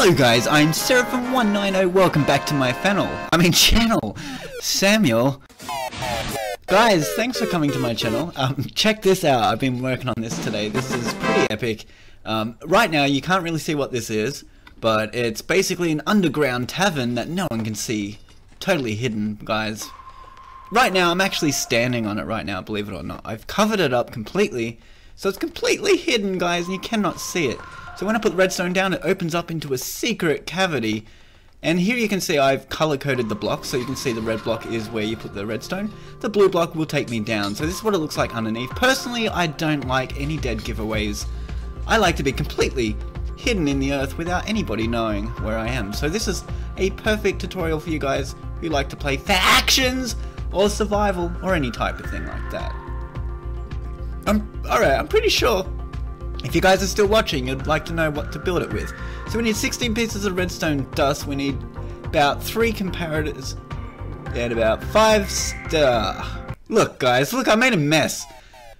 Hello guys, I'm Seraphim190, welcome back to my channel. I mean channel! Samuel. Guys, thanks for coming to my channel. Um, check this out, I've been working on this today. This is pretty epic. Um, right now, you can't really see what this is, but it's basically an underground tavern that no one can see. Totally hidden, guys. Right now, I'm actually standing on it right now, believe it or not. I've covered it up completely, so it's completely hidden, guys, and you cannot see it. So when I put the redstone down, it opens up into a secret cavity. And here you can see I've color-coded the block, so you can see the red block is where you put the redstone. The blue block will take me down, so this is what it looks like underneath. Personally, I don't like any dead giveaways. I like to be completely hidden in the earth without anybody knowing where I am. So this is a perfect tutorial for you guys who like to play factions or survival or any type of thing like that. Um, I'm, alright, I'm pretty sure if you guys are still watching, you'd like to know what to build it with. So we need 16 pieces of redstone dust, we need about 3 comparators, and about 5 star. Look guys, look I made a mess.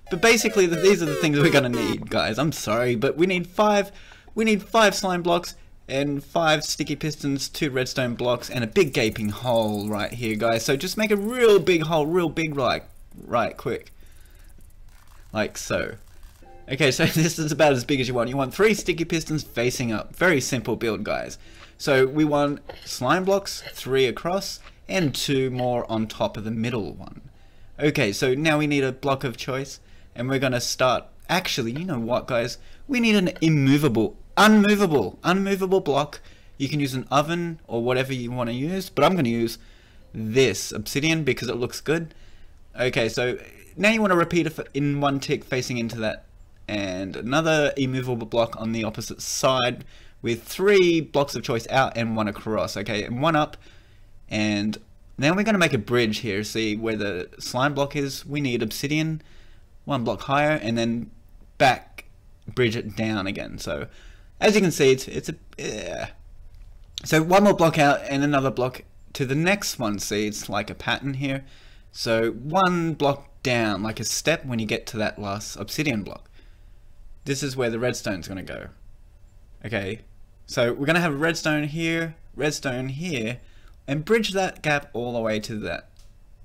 But basically these are the things we're gonna need, guys. I'm sorry, but we need 5, we need 5 slime blocks, and 5 sticky pistons, 2 redstone blocks, and a big gaping hole right here, guys. So just make a real big hole, real big like, right quick. Like so. Okay, so this is about as big as you want. You want three sticky pistons facing up. Very simple build, guys. So we want slime blocks, three across, and two more on top of the middle one. Okay, so now we need a block of choice, and we're going to start... Actually, you know what, guys? We need an immovable, unmovable, unmovable block. You can use an oven or whatever you want to use, but I'm going to use this obsidian because it looks good. Okay, so now you want to repeat it in one tick facing into that and another immovable block on the opposite side with three blocks of choice out and one across. Okay and one up and then we're going to make a bridge here see where the slime block is. We need obsidian one block higher and then back bridge it down again. So as you can see it's it's a yeah. so one more block out and another block to the next one. See it's like a pattern here. So one block down like a step when you get to that last obsidian block this is where the redstone's going to go. Okay, so we're going to have redstone here, redstone here, and bridge that gap all the way to that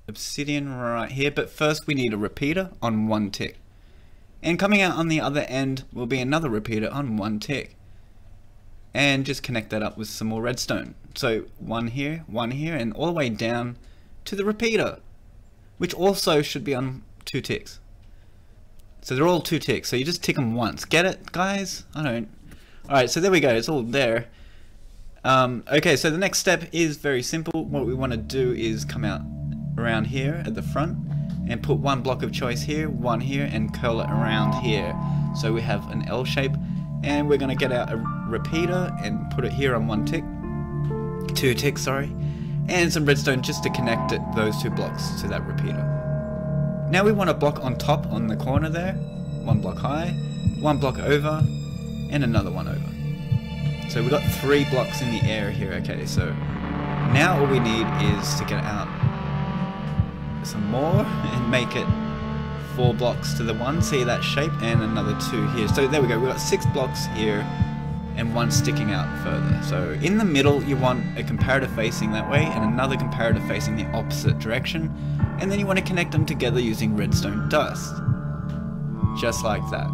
obsidian right here. But first we need a repeater on one tick. And coming out on the other end will be another repeater on one tick. And just connect that up with some more redstone. So one here, one here, and all the way down to the repeater. Which also should be on two ticks. So they're all two ticks, so you just tick them once. Get it, guys? I don't... Alright, so there we go, it's all there. Um, okay, so the next step is very simple. What we want to do is come out around here at the front and put one block of choice here, one here, and curl it around here. So we have an L shape, and we're going to get out a repeater and put it here on one tick. Two ticks, sorry. And some redstone just to connect it, those two blocks to that repeater. Now we want a block on top on the corner there, one block high, one block over, and another one over. So we've got three blocks in the air here, okay, so now all we need is to get out some more and make it four blocks to the one, see that shape, and another two here. So there we go, we've got six blocks here and one sticking out further. So in the middle you want a comparator facing that way and another comparator facing the opposite direction and then you want to connect them together using redstone dust. Just like that.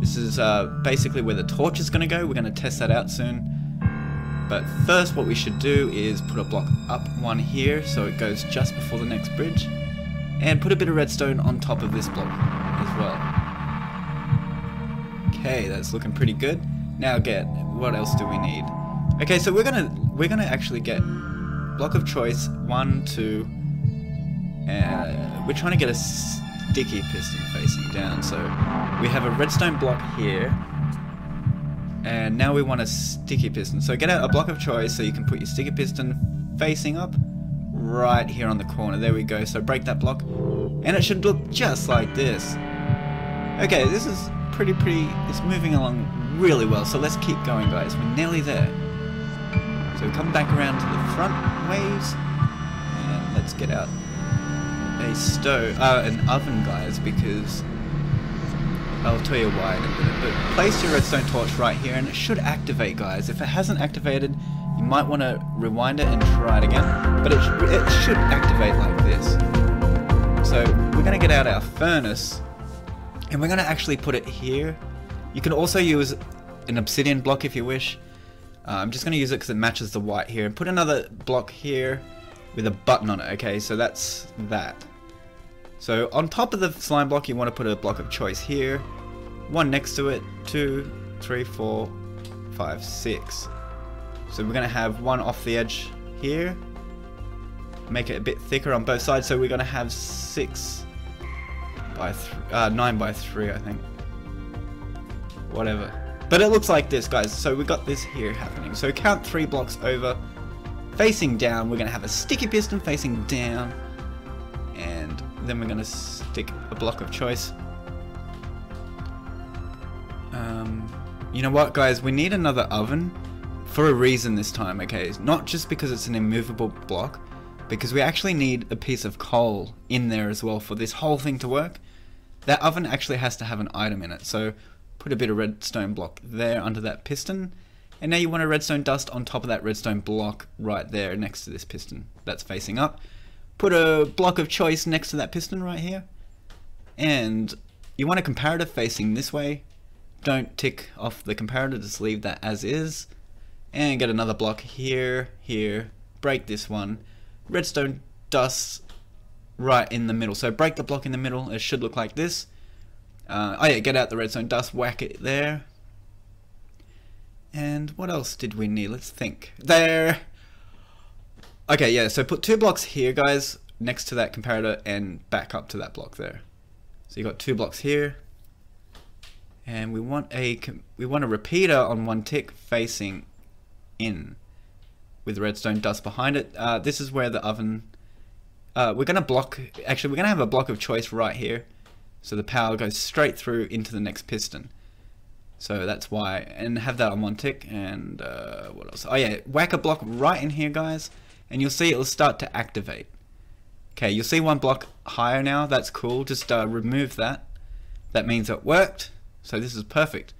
This is uh, basically where the torch is going to go, we're going to test that out soon. But first what we should do is put a block up one here so it goes just before the next bridge. And put a bit of redstone on top of this block as well. Okay, that's looking pretty good. Now get, what else do we need? Okay, so we're gonna we're gonna actually get block of choice one, two, and we're trying to get a sticky piston facing down. So we have a redstone block here, and now we want a sticky piston. So get out a block of choice so you can put your sticky piston facing up right here on the corner. There we go. So break that block, and it should look just like this. Okay, this is pretty, pretty, it's moving along really well. So let's keep going, guys. We're nearly there. So come back around to the front waves, and let's get out a stove, uh, an oven, guys, because I'll tell you why in a minute, but place your redstone torch right here and it should activate guys. If it hasn't activated, you might want to rewind it and try it again, but it, sh it should activate like this. So we're going to get out our furnace and we're going to actually put it here. You can also use an obsidian block if you wish. Uh, I'm just going to use it because it matches the white here and put another block here with a button on it, okay, so that's that. So on top of the slime block you want to put a block of choice here, one next to it, two, three, four, five, six. So we're going to have one off the edge here, make it a bit thicker on both sides, so we're going to have six by uh, nine by three I think. Whatever. But it looks like this guys, so we got this here happening. So count three blocks over, facing down, we're going to have a sticky piston facing down, and then we're going to stick a block of choice. Um, you know what guys, we need another oven for a reason this time, okay? It's Not just because it's an immovable block, because we actually need a piece of coal in there as well for this whole thing to work. That oven actually has to have an item in it, so put a bit of redstone block there under that piston, and now you want a redstone dust on top of that redstone block right there next to this piston that's facing up. Put a block of choice next to that piston right here. And you want a comparator facing this way. Don't tick off the comparator, just leave that as is. And get another block here, here, break this one. Redstone dust right in the middle. So break the block in the middle, it should look like this. Uh, oh yeah, get out the redstone dust, whack it there. And what else did we need? Let's think. There! Okay, yeah, so put two blocks here, guys, next to that comparator and back up to that block there. So you got two blocks here. And we want a we want a repeater on one tick facing in with redstone dust behind it. Uh, this is where the oven uh, we're gonna block actually we're gonna have a block of choice right here so the power goes straight through into the next piston. So that's why, and have that on one tick, and uh, what else? Oh yeah, whack a block right in here, guys, and you'll see it'll start to activate. Okay, you'll see one block higher now, that's cool, just uh, remove that. That means it worked, so this is perfect.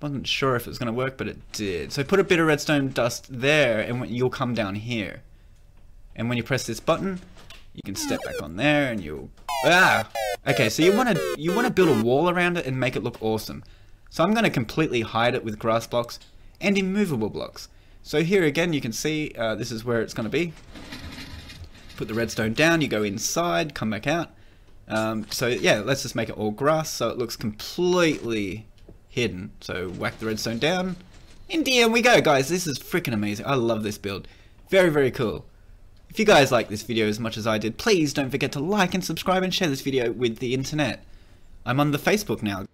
Wasn't sure if it was going to work, but it did. So put a bit of redstone dust there, and you'll come down here. And when you press this button, you can step back on there, and you'll... Ah! Okay, so you want to you want to build a wall around it and make it look awesome. So I'm going to completely hide it with grass blocks and immovable blocks. So here again you can see uh, this is where it's going to be. Put the redstone down, you go inside, come back out. Um, so yeah, let's just make it all grass so it looks completely hidden. So whack the redstone down. And here we go guys, this is freaking amazing. I love this build. Very, very cool. If you guys like this video as much as I did, please don't forget to like and subscribe and share this video with the internet. I'm on the Facebook now.